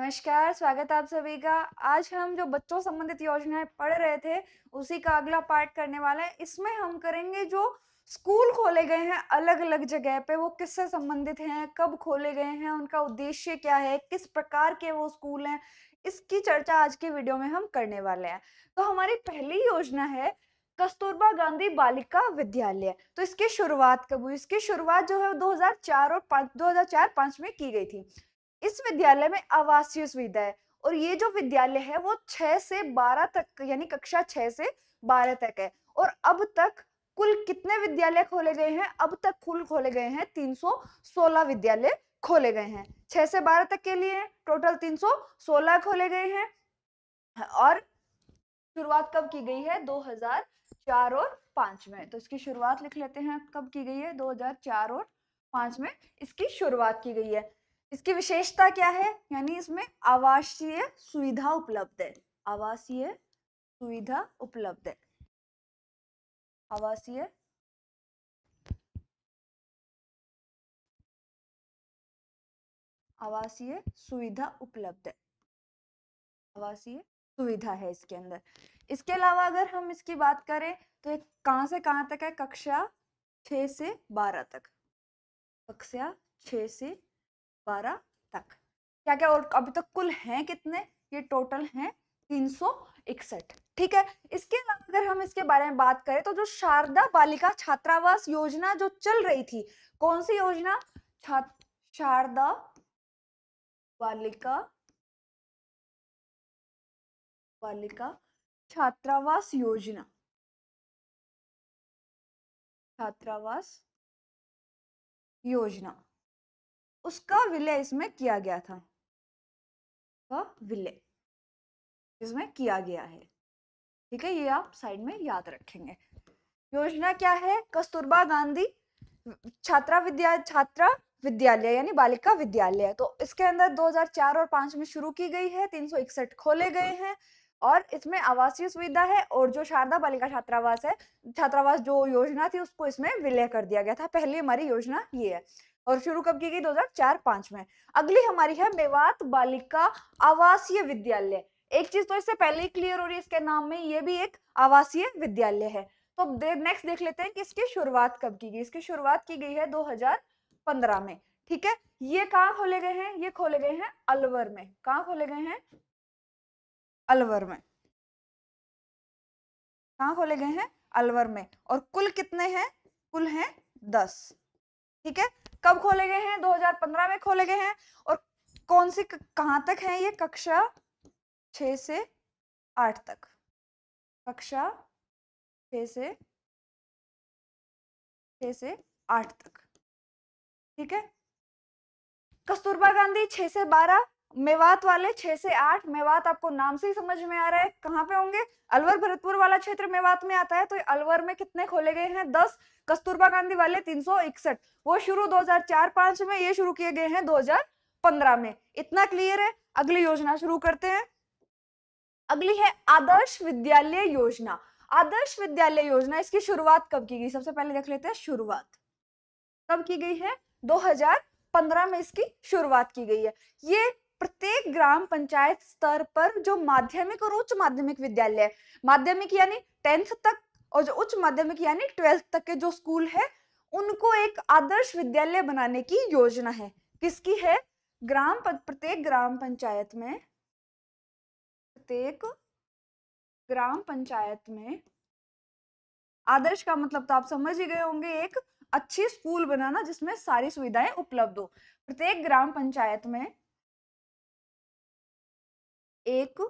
नमस्कार, स्वागत है आप सभी का। आज हम जो बच्चों संबंधित योजनाएँ पढ़ रहे थे, उसी का अगला पार्ट करने वाला है। इसमें हम करेंगे जो स्कूल खोले गए हैं अलग अलग जगह पे, वो किससे संबंधित हैं, कब खोले गए हैं, उनका उद्देश्य क्या है, किस प्रकार के वो स्कूल हैं, इसकी चर्चा आज के वीडियो में हम करने वाले हैं। तो हमारी पहली योजना है कस्तूरबा गांधी बालिका विद्यालय। तो इसकी शुरुआत कब हुई? इसकी शुरुआत जो है 2004 और 5 2004-5 में की गई थी। इस विद्यालय में आवासीय सुविधा है। और ये जो विद्यालय है, वो छह से 12 तक, यानी कक्षा छह से 12 तक है। और अब तक कुल कितने विद्यालय खोले गए हैं? अब तक कुल खोले गए हैं 316 विद्यालय खोले गए हैं। छह से 12 तक के लिए टोटल 316 खोले गए हैं। और शुरुआत कब की गई है? 2004 और 5 में। तो इसकी शुरुआत लिख लेते हैं, कब की गई है? 2004 और 5 में इसकी शुरुआत की गई है। इसकी विशेषता क्या है? यानी इसमें आवासीय सुविधा उपलब्ध है। आवासीय सुविधा उपलब्ध है। आवासीय आवासीय सुविधा उपलब्ध है। आवासीय सुविधा है इसके अंदर। इसके अलावा अगर हम इसकी बात करें तो एक कहाँ से कहाँ तक है? कक्षा छ से बारह तक। कक्षा छ से बारह तक। क्या क्या और अभी तक कुल हैं कितने? ये टोटल हैं तीन सौ इकसठ। ठीक है, इसके अलावा अगर हम इसके बारे में बात करें तो जो शारदा बालिका छात्रावास योजना जो चल रही थी, कौन सी योजना? शारदा बालिका बालिका छात्रावास योजना। छात्रावास योजना। उसका विलय इसमें किया गया था। का विलय इसमें किया गया है। ठीक है, ये आप साइड में याद रखेंगे। योजना क्या है? कस्तूरबा गांधी छात्रा विद्या, छात्रा विद्यालय यानी बालिका विद्यालय। तो इसके अंदर 2004 और 5 में शुरू की गई है, तीन सौ इकसठ खोले गए हैं और इसमें आवासीय सुविधा है और जो शारदा बालिका छात्रावास है, छात्रावास जो योजना थी उसको इसमें विलय कर दिया गया था। पहली हमारी योजना ये है। और शुरू कब की गई? 2004-5 में। अगली हमारी है मेवात बालिका आवासीय विद्यालय। एक चीज़ तो इससे पहले ही क्लियर हो रही है, इसके नाम में ये भी एक आवासीय विद्यालय है। तो नेक्स्ट देख लेते हैं कि इसकी शुरुआत कब की गई। इसकी शुरुआत की गई है 2015 में। ठीक है? ये कहाँ खोले गए हैं? ये खोले गए हैं अलवर में। कहा खोले गए हैं? अलवर में। कहा खोले गए हैं? अलवर में। और कुल कितने हैं? कुल हैं दस। ठीक है? कब खोले गए हैं? 2015 में खोले गए हैं। और कौन सी कहाँ तक है ये कक्षा? छ से आठ तक। कक्षा छ से छ से आठ तक। ठीक है? कस्तूरबा गांधी छ से बारह, मेवात वाले छह से आठ। मेवात आपको नाम से ही समझ में आ रहा है। कहाँ पे होंगे? अलवर, भरतपुर वाला क्षेत्र मेवात में आता है। तो अलवर में कितने खोले गए हैं? दस। कस्तूरबा गांधी वाले तीन सौ इकसठ, वो शुरू 2004-5 में ये शुरू किए गए हैं 2015 में। इतना क्लियर है? अगली योजना शुरू करते हैं। अगली है आदर्श विद्यालय योजना। आदर्श विद्यालय योजना, इसकी शुरुआत कब की गई? सबसे पहले देख लेते हैं, शुरुआत। कब की गई है? 2015 में इसकी शुरुआत की गई है। ये प्रत्येक ग्राम पंचायत स्तर पर जो माध्यमिक और उच्च माध्यमिक विद्यालय माध्यमिक यानी टेंथ तक और जो उच्च माध्यमिक यानी ट्वेल्थ तक के जो स्कूल है, उनको एक आदर्श विद्यालय बनाने की योजना है। किसकी है? ग्राम प्रत्येक ग्राम पंचायत में, प्रत्येक ग्राम पंचायत में आदर्श का मतलब तो आप समझ ही गए होंगे, एक अच्छी स्कूल बनाना जिसमें सारी सुविधाएँ उपलब्ध हो। प्रत्येक ग्राम पंचायत में एक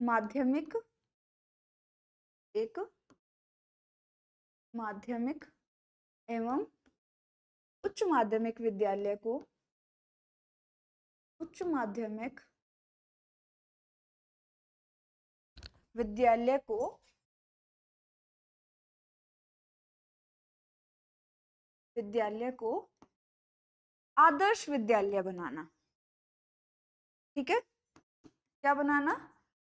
माध्यमिक, एक माध्यमिक एवं उच्च माध्यमिक विद्यालय को उच्च माध्यमिक विद्यालय को विद्यालय को आदर्श विद्यालय बनाना। ठीक है? क्या बनाना?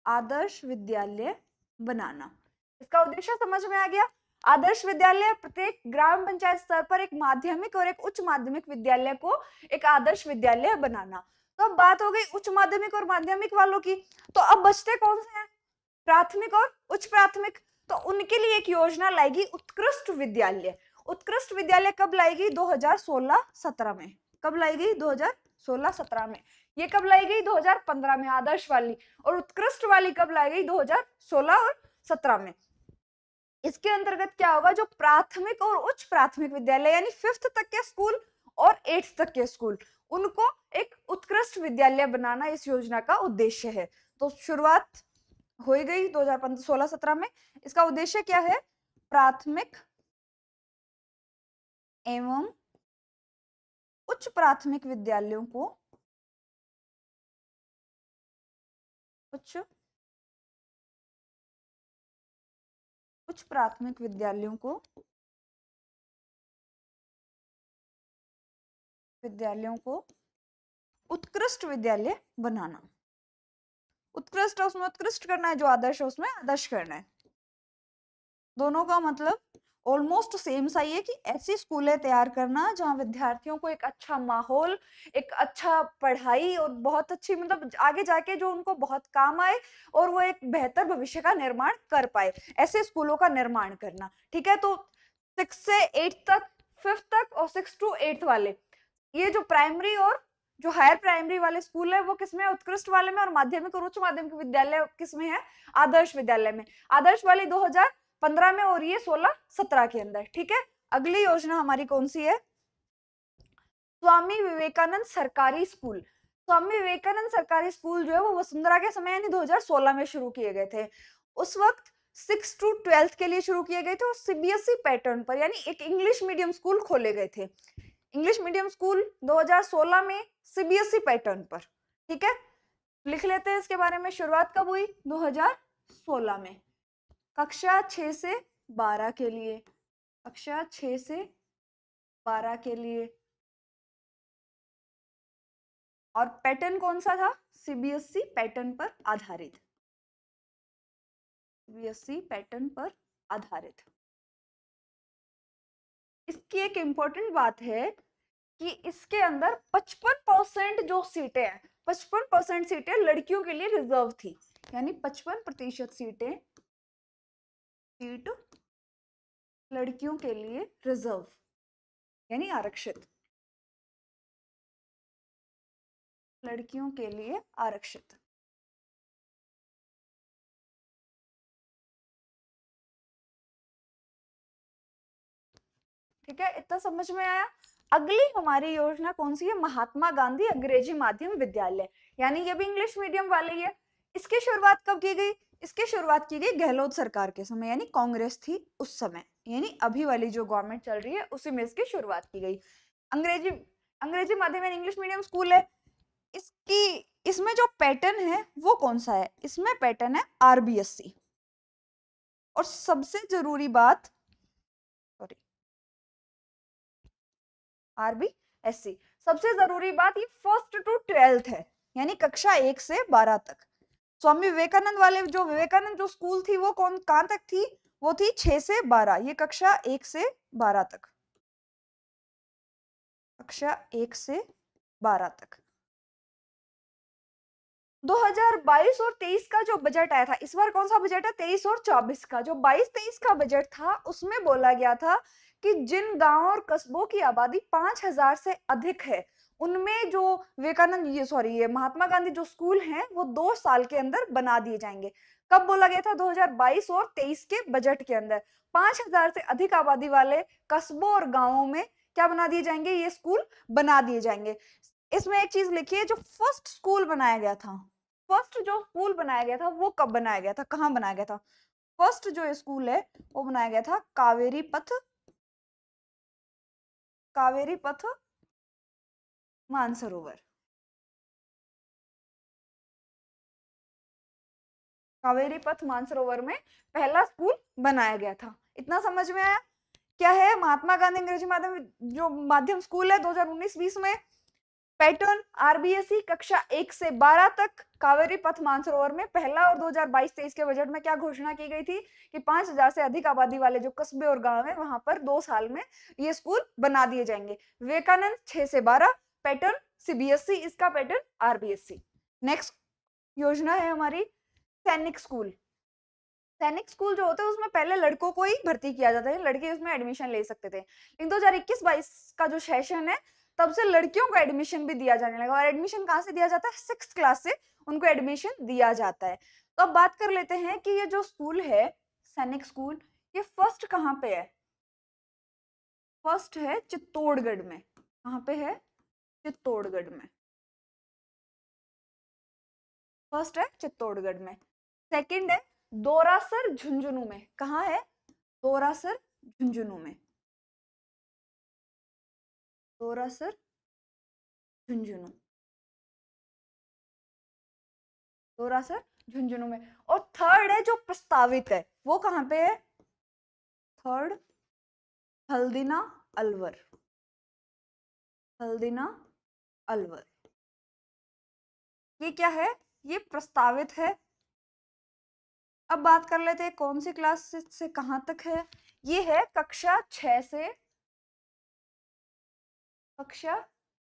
आदर्श विद्यालय बनाना। इसका उद्देश्य समझ में आ गया? आदर्श विद्यालय प्रत्येक ग्राम पंचायत स्तर पर एक माध्यमिक और एक उच्च माध्यमिक विद्यालय को एक आदर्श विद्यालय बनाना। तो अब बात हो गई उच्च माध्यमिक और माध्यमिक वालों की तो अब बचते कौन से हैं? प्राथमिक और उच्च प्राथमिक। तो उनके लिए एक योजना लाएगी उत्कृष्ट विद्यालय। उत्कृष्ट विद्यालय कब लाएगी? 2016-17 में। कब लाएगी? 2016-17 में। ये कब लाई गई 2015 में आदर्श वाली। और उत्कृष्ट वाली कब लाई गई 2016 और 17 में। इसके अंतर्गत क्या होगा, जो प्राथमिक और उच्च प्राथमिक विद्यालय, यानी फिफ्थ तक के स्कूल और एट्थ तक के स्कूल उनको एक उत्कृष्ट विद्यालय बनाना इस योजना का उद्देश्य है। तो शुरुआत हो गई दो हज़ार सोलह सत्रह में। इसका उद्देश्य क्या है? प्राथमिक एवं उच्च प्राथमिक विद्यालयों को उच्च उच्च प्राथमिक विद्यालयों को विद्यालयों को उत्कृष्ट विद्यालय बनाना। उत्कृष्ट उसमें उत्कृष्ट करना है, जो आदर्श है उसमें आदर्श करना है। दोनों का मतलब ऑलमोस्ट सेम सा है कि ऐसी स्कूलें तैयार करना जहाँ विद्यार्थियों को एक अच्छा माहौल, एक अच्छा पढ़ाई और बहुत अच्छी मतलब आगे जाके जो उनको बहुत काम आए और वो एक बेहतर भविष्य का निर्माण कर पाए, ऐसे स्कूलों का निर्माण करना। ठीक है? तो सिक्स से एट तक फिफ्थ तक और सिक्स टू एट्थ वाले, ये जो प्राइमरी और जो हायर प्राइमरी वाले स्कूल है, वो किसमें उत्कृष्ट वाले में और माध्यमिक और उच्च माध्यमिक विद्यालय किसमें है? आदर्श विद्यालय में। आदर्श वाली 2015 में हो रही है 16 17 के अंदर, ठीक है? अगली योजना हमारी कौन सी है? स्वामी विवेकानंद सरकारी स्कूल। स्वामी विवेकानंद सरकारी स्कूल जो है, वो वसुंधरा के समय यानी 2016 में शुरू किए गए थे। उस वक्त सिक्स टू ट्वेल्थ के लिए शुरू किए गए थे और सीबीएसई पैटर्न पर यानी एक इंग्लिश मीडियम स्कूल खोले गए थे। इंग्लिश मीडियम स्कूल 2016 में सीबीएसई पैटर्न पर, ठीक है? लिख लेते हैं इसके बारे में, शुरुआत कब हुई? 2016 में। कक्षा 6 से 12 के लिए। कक्षा 6 से 12 के लिए। और पैटर्न कौन सा था? सीबीएसई पैटर्न पर आधारित। सीबीएसई पैटर्न पर आधारित। इसकी एक इम्पोर्टेंट बात है कि इसके अंदर 55 परसेंट जो सीटें हैं 55 परसेंट सीटें लड़कियों के लिए रिज़र्व थी। यानी 55 प्रतिशत सीटें सीट लड़कियों के लिए रिज़र्व यानी आरक्षित। लड़कियों के लिए आरक्षित। ठीक है, इतना समझ में आया? अगली हमारी योजना कौन सी है? महात्मा गांधी अंग्रेज़ी माध्यम विद्यालय, यानी ये भी इंग्लिश मीडियम वाली है। इसकी शुरुआत कब की गई? इसकी शुरुआत की गई गहलोत सरकार के समय, यानी कांग्रेस थी उस समय। यानी अभी वाली जो गवर्नमेंट चल रही है, उसी में इसकी शुरुआत की गई। अंग्रेज़ी अंग्रेज़ी माध्यम इंग्लिश मीडियम स्कूल है। इसकी, इसमें जो पैटर्न है, वो कौन सा है? इसमें पैटर्न है आरबीएससी और सबसे ज़रूरी बात आरबी एस सी सबसे ज़रूरी बात ये फ़र्स्ट टू ट्वेल्थ है, यानी कक्षा एक से बारह तक। स्वामी विवेकानंद वाले जो विवेकानंद जो स्कूल थी, वो कौन, कहाँ तक थी? वो थी छह से बारह, ये कक्षा एक से बारह तक। कक्षा एक से बारह तक। 2022 और 23 का जो बजट आया था, इस बार कौन सा बजट है? 23 और 24 का। जो 22-23 का बजट था, उसमें बोला गया था कि जिन गाँव और कस्बों की आबादी पाँच हज़ार से अधिक है उनमें जो विवेकानंद ये सॉरी ये महात्मा गांधी जो स्कूल हैं, वो दो साल के अंदर बना दिए जाएँगे। कब बोला गया था? 2022 और 23 के बजट के अंदर। पाँच हज़ार से अधिक आबादी वाले कस्बों और गाँवों में क्या बना दिए जाएँगे? ये स्कूल बना दिए जाएँगे। इसमें एक चीज़ लिखिए जो फ़र्स्ट स्कूल बनाया गया था। फ़र्स्ट जो स्कूल बनाया गया था, वो कब बनाया गया था? कहाँ बनाया गया था? फ़र्स्ट जो स्कूल है, वो बनाया गया था कावेरी पथ कावेरी पथ मानसरोवर कावेरी पथ मानसरोवर में पहला स्कूल बनाया गया था। इतना समझ में आया? क्या है? महात्मा गांधी अंग्रेज़ी माध्यम जो माध्यम स्कूल है 2019-20 में पैटर्न आरबीएसई कक्षा एक से बारह तक कावेरी पथ मानसरोवर में पहला और 2022-23 के बजट में क्या घोषणा की गई थी कि 5000 से अधिक आबादी वाले जो कस्बे और गाँव है, वहाँ पर दो साल में ये स्कूल बना दिए जाएँगे। विवेकानंद छह से 12 पैटर्न सीबीएसई इसका पैटर्न आरबीएसई नेक्स्ट योजना है हमारी, सैनिक स्कूल। सैनिक स्कूल जो होता है, उसमें पहले लड़कों को ही भर्ती किया जाता है, लड़के उसमें एडमिशन ले सकते थे। लेकिन दो हज़ार इक्कीस बाईस का जो सेशन है, तब से लड़कियों को एडमिशन भी दिया जाने लगा। और एडमिशन कहाँ से दिया जाता है? सिक्स क्लास से उनको एडमिशन दिया जाता है। तो अब बात कर लेते हैं कि ये जो स्कूल है, सैनिक स्कूल, ये फ़र्स्ट कहाँ पे है? फ़र्स्ट है चित्तौड़गढ़ में। कहाँ पे है? चित्तौड़गढ़ में। फ़र्स्ट है चित्तौड़गढ़ में। सेकंड है दोरासर झुंझुनू में। कहा है? दोरासर झुंझुनू में। दोरासर झुंझुनू। दोरासर झुंझुनू में। और थर्ड है जो प्रस्तावित है, वो कहाँ पे है? थर्ड हल्दीना अलवर। हल्दीना अलवर। ये क्या है? ये प्रस्तावित है। अब बात कर लेते हैं कौन सी क्लास से कहाँ तक है। ये है कक्षा छ से कक्षा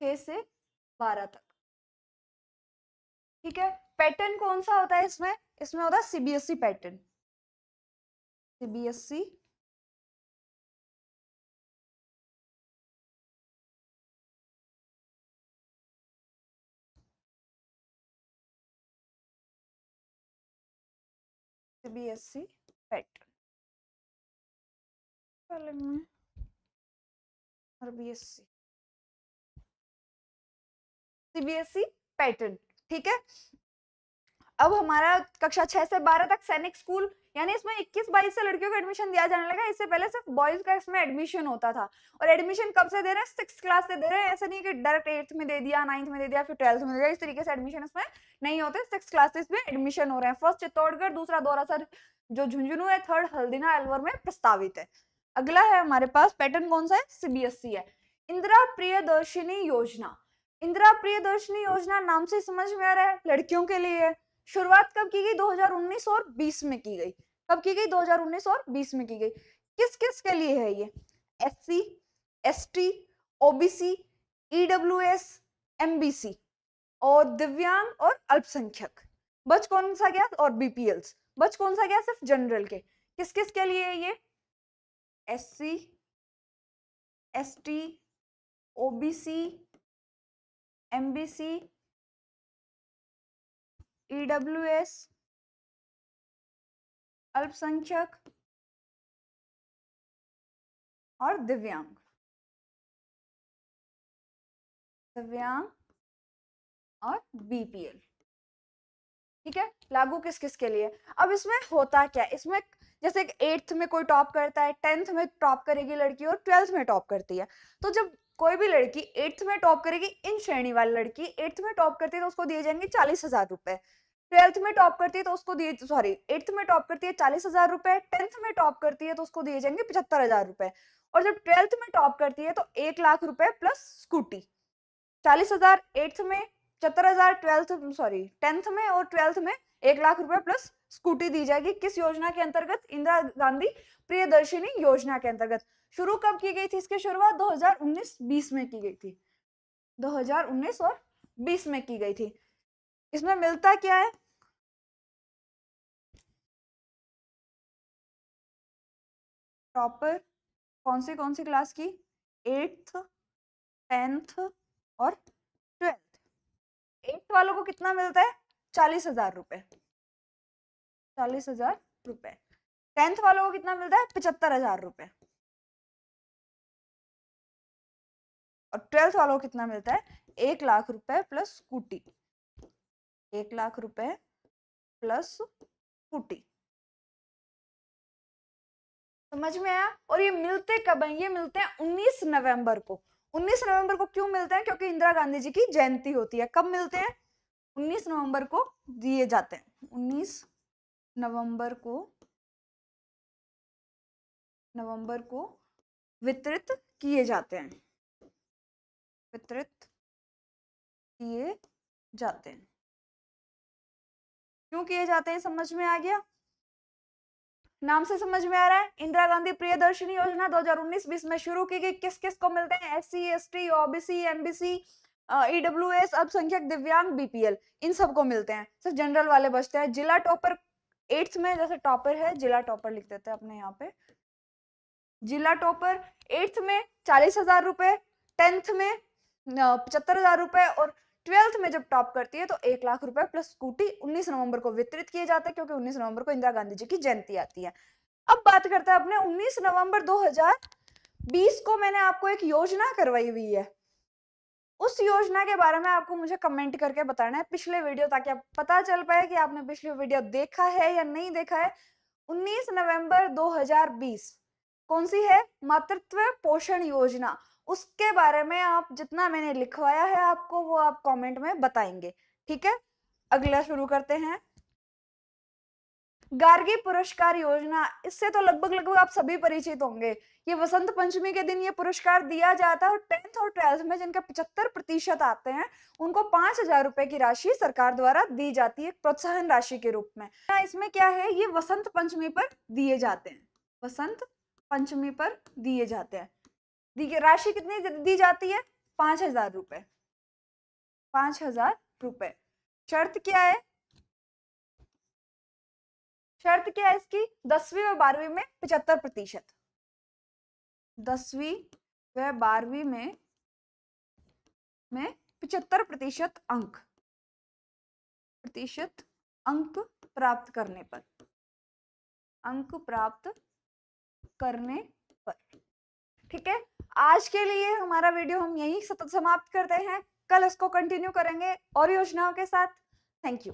छ से बारह तक। ठीक है? पैटर्न कौन सा होता है इसमें? इसमें होता है CBSE pattern. CBSE CBSE pattern पहले में सीबीएसई पैटर्न ठीक है? अब हमारा कक्षा छह से बारह तक सैनिक स्कूल यानी इसमें 21 बाईस से लड़कियों को एडमिशन दिया जाने लगा। इससे पहले सिर्फ़ बॉयज़ का इसमें एडमिशन होता था। और एडमिशन कब से दे रहे हैं? सिक्स क्लास से दे रहे हैं। ऐसा नहीं कि डायरेक्ट एट्थ में दे दिया नाइन्थ में दे दिया, फिर ट्वेल्थ में दे दिया। इस तरीके से एडमिशन इसमें नहीं होते। सिक्स क्लासेस में एडमिशन हो रहे हैं। फ़र्स्ट चित्तौड़गढ़, दूसरा दौरा सर जो झुंझुनू है थर्ड हल्दीना अलवर में प्रस्तावित है। अगला है हमारे पास पैटर्न कौन सा है? सीबीएसई है। इंदिरा प्रियदर्शिनी योजना। इंदिरा प्रियदर्शनी योजना नाम से समझ में आ रहा है? लड़कियों के लिए है। शुरुआत कब की गई? 2019 और 20 में की गई। कब की गई? 2019 और 20 में की गई। किस किस के लिए है ये? S C S T OBC EW S और दिव्यांग और अल्पसंख्यक। बच कौन सा गया? और बीपीएल्स बच कौन सा गया? सिर्फ़ जनरल के। किस किस के लिए है ये? S C S T OBC MBC EWS अल्पसंख्यक और दिव्यांग। दिव्यांग और बीपीएल ठीक है? लागू किस किस के लिए? अब इसमें होता क्या? इसमें जैसे एट्थ में कोई टॉप करता है टेंथ में टॉप करेगी लड़की और ट्वेल्थ में टॉप करती है। तो जब कोई भी लड़की एट्थ में टॉप करेगी, इन श्रेणी वाली लड़की एट्थ में टॉप करती है तो उसको दिए जाएँगे चालीस हज़ार रुपए। ट्वेल्थ में टॉप करती है तो उसको दिए सॉरी एट्थ में टॉप करती है चालीस हज़ार रुपए टेंथ में टॉप करती है तो उसको दिए जाएँगे पचहत्तर हज़ार रुपए। और जब ट्वेल्थ में टॉप करती है तो एक लाख रुपए प्लस स्कूटी चालीस हज़ार एट्थ में, पचहत्तर हज़ार ट्वेल्थ सॉरी टेंथ में और ट्वेल्थ में एक लाख रुपए प्लस स्कूटी दी जाएगी किस योजना के अंतर्गत? इंदिरा गांधी प्रियदर्शिनी योजना के अंतर्गत। शुरू कब की गई थी इसकी शुरुआत? 2019-20 में की गई थी। 2019 और 20 में की गई थी। इसमें मिलता क्या है? टॉपर कौन सी कौन सी क्लास की? एट्थ, टेंथ और ट्वेल्थ। एट्थ वालों को कितना मिलता है? चालीस हज़ार रुपए। चालीस हज़ार रुपए। टेंथ वालों को कितना मिलता है? पचहत्तर हज़ार रुपए। और ट्वेल्थ वालों को कितना मिलता है? एक लाख रुपए प्लस स्कूटी। एक लाख रुपए प्लस स्कूटी। समझ में आया? और ये मिलते कब है? ये मिलते हैं 19 नवंबर को। 19 नवंबर को क्यों मिलते हैं? क्योंकि इंदिरा गांधी जी की जयंती होती है। कब मिलते हैं? 19 नवंबर को दिए जाते हैं। 19 नवंबर को नवंबर को वितरित किए जाते हैं। वितरित किए जाते हैं। क्यों किए जाते हैं, समझ में आ गया? नाम से समझ में आ रहा है, इंदिरा गांधी प्रियदर्शनी योजना 2019-20 में शुरू की गई। किस किस को मिलते हैं? S C, S T OBC MBC EW S, अल्पसंख्यक दिव्यांग बीपीएल इन सबको मिलते हैं। सिर्फ़ जनरल वाले बचते हैं। जिला टॉपर एट्थ में जैसे टॉपर है, जिला टॉपर लिख देते हैं अपने यहाँ पे। जिला टॉपर एट्थ में चालीस हज़ार रुपए, टेंथ में पचहत्तर हज़ार रुपए और ट्वेल्थ में जब टॉप करती है तो एक लाख रुपए प्लस स्कूटी 19 नवंबर को वितरित किए जाते हैं क्योंकि 19 नवंबर को इंदिरा गांधी जी की जयंती आती है। अब बात करते हैं अपने 19 नवंबर 2020 को मैंने आपको एक योजना करवाई हुई है। उस योजना के बारे में आपको मुझे कमेंट करके बताना है। पिछले वीडियो ताकि आप पता चल पाए कि आपने पिछले वीडियो देखा है या नहीं देखा है। 19 नवंबर 2020 कौन सी है? मातृत्व पोषण योजना। उसके बारे में आप जितना मैंने लिखवाया है आपको, वो आप कमेंट में बताएँगे। ठीक है? अगला शुरू करते हैं। गार्गी पुरस्कार योजना, इससे तो लगभग लगभग आप सभी परिचित होंगे। ये वसंत पंचमी के दिन ये पुरस्कार दिया जाता है और टेंथ और ट्वेल्थ में जिनके पिछहत्तर प्रतिशत आते हैं, उनको पाँच हज़ार रुपए की राशि सरकार द्वारा दी जाती है प्रोत्साहन राशि के रूप में। इसमें क्या है? ये वसंत पंचमी पर दिए जाते हैं। वसंत पंचमी पर दिए जाते हैं। राशि कितनी दी जाती है? पाँच हज़ार रुपए। पाँच हज़ार रुपए। शर्त क्या है? शर्त क्या है इसकी? दसवीं व बारहवीं में पिछहत्तर प्रतिशत। दसवीं व बारहवीं में में पिछहत्तर प्रतिशत अंक। प्रतिशत अंक प्राप्त करने पर। अंक प्राप्त करने पर। ठीक है? आज के लिए हमारा वीडियो हम यही समाप्त करते हैं। कल इसको कंटिन्यू करेंगे और योजनाओं के साथ। Thank you